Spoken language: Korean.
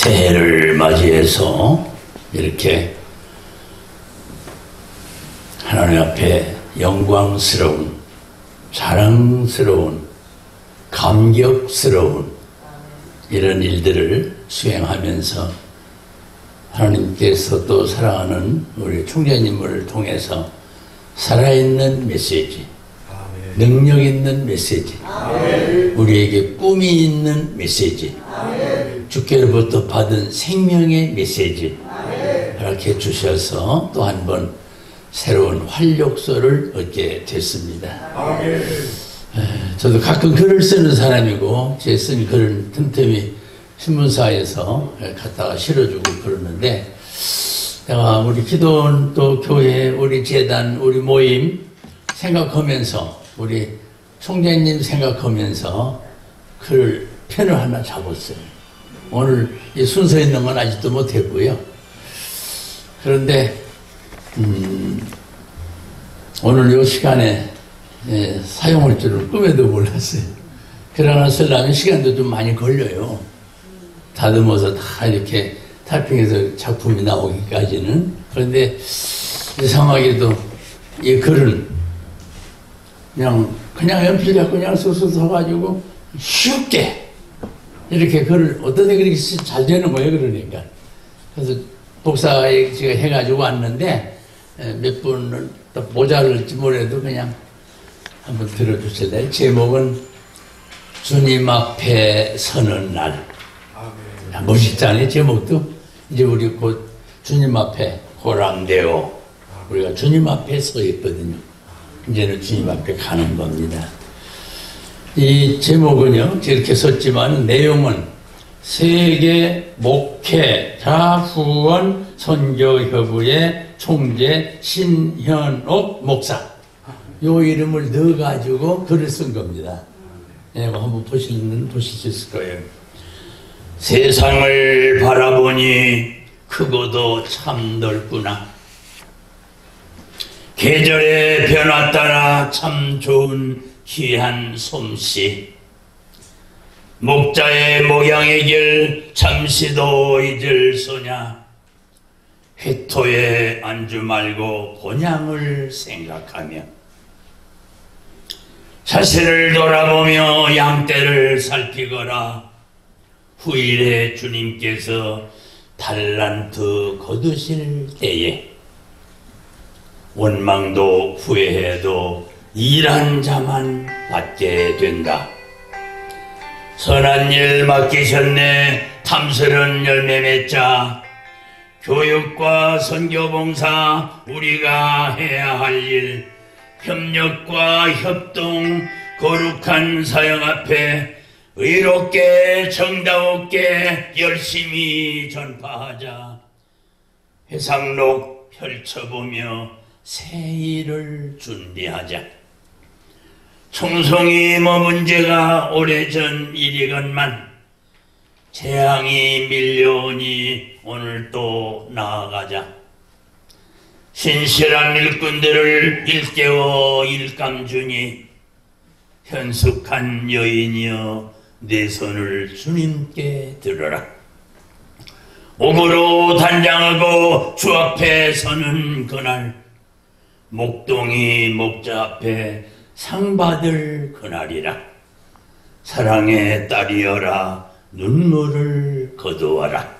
새해를 맞이해서 이렇게 하나님 앞에 영광스러운 자랑스러운 감격스러운 이런 일들을 수행하면서 하나님께서 또 사랑하는 우리 총장님을 통해서 살아있는 메시지, 능력 있는 메시지, 우리에게 꿈이 있는 메시지, 주께로부터 받은 생명의 메시지, 이렇게 주셔서 또 한 번 새로운 활력소를 얻게 됐습니다. 저도 가끔 글을 쓰는 사람이고 제 쓴 글을 틈틈이 신문사에서 갖다가 실어주고 그러는데 내가 우리 기도원 또 교회 우리 재단 우리 모임 생각하면서 우리 총장님 생각하면서 글 편을 하나 잡았어요. 오늘 이 순서 있는 건 아직도 못했고요. 그런데 음, 오늘 이 시간에 예, 사용할 줄을 꿈에도 몰랐어요. 그러나 쓰려면 시간도 좀 많이 걸려요. 다듬어서 다 이렇게 탈핑해서 작품이 나오기까지는. 그런데 이상하게도 이 글은 그냥, 그냥 연필 잡고 그냥 쑥쑥 써가지고 쉽게 이렇게 글을 어떻게 그렇게 잘 되는 거예요, 그러니까. 그래서 복사에 제가 해가지고 왔는데 예, 몇 분을 또 모자랄지 뭐래도 그냥 한번 들어주실래요? 제목은 주님 앞에 서는 날. 아, 멋있잖아요, 제목도. 이제 우리 곧 주님 앞에 호랑대오. 우리가 주님 앞에 서 있거든요. 이제는 주님 앞에 가는 겁니다. 이 제목은요, 이렇게 썼지만 내용은 세계 목회 자 후원 선교협의회 총재 신현옥 목사. 요 이름을 넣어가지고 글을 쓴 겁니다. 예, 한번 보시면 보실 수 있을 거예요. 세상을 바라보니 크고도 참 넓구나. 계절의 변화 따라 참 좋은 귀한 솜씨. 목자의 목양의 길 잠시도 잊을 소냐. 회토에 앉주 말고 본향을 생각하며 자신을 돌아보며 양떼를 살피거라 후일에 주님께서 달란트 거두실 때에 원망도 후회해도 일한 자만 받게 된다. 선한 일 맡기셨네. 탐스런 열매 맺자. 교육과 선교봉사 우리가 해야 할 일. 협력과 협동 거룩한 사형 앞에 의롭게 정다롭게 열심히 전파하자. 회상록 펼쳐보며 새 일을 준비하자 총성이 뭐 문제가 오래전 일이건만 재앙이 밀려오니 오늘 또 나아가자 신실한 일꾼들을 일깨워 일감 주니 현숙한 여인이여 내 손을 주님께 들어라. 옥으로 단장하고 주 앞에 서는 그날 목동이 목자 앞에 상 받을 그날이라. 사랑의 딸이여라 눈물을 거두어라.